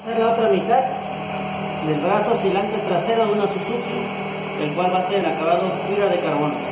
hacer la otra mitad del brazo oscilante trasero de una Suzuki, el cual va a ser el acabado fibra de carbono.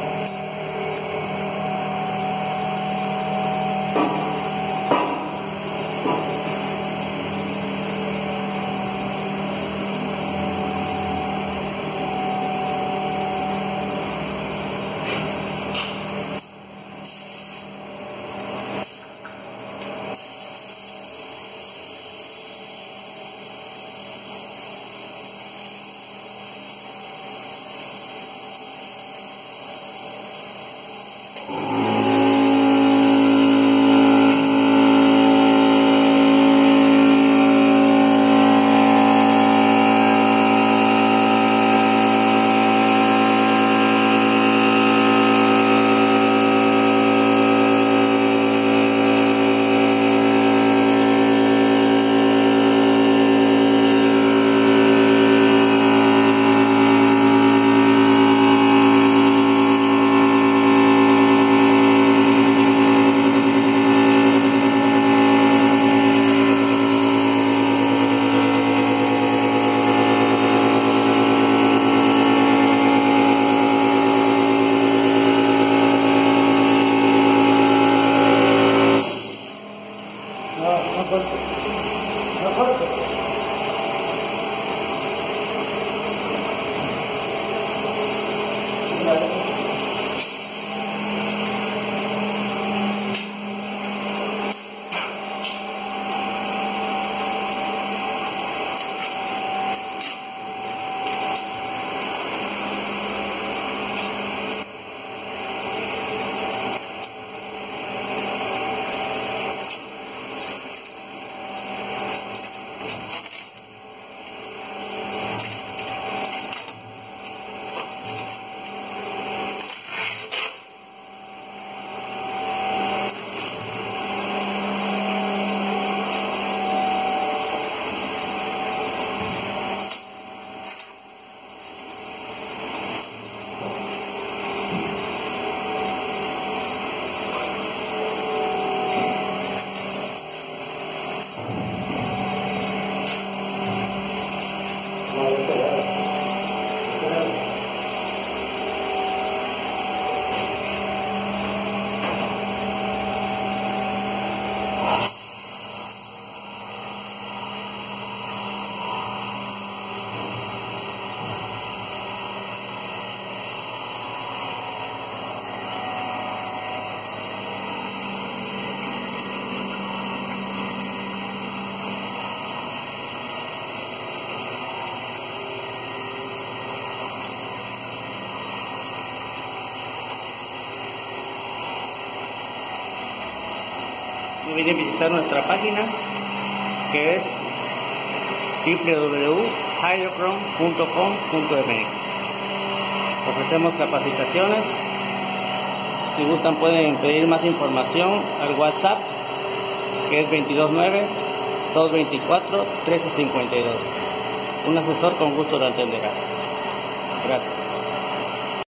残る残る olviden visitar nuestra página que es www.hydrochrome.com.mx Ofrecemos capacitaciones. Si gustan pueden pedir más información al WhatsApp que es 229 224 1352. Un asesor con gusto lo atenderá. Gracias.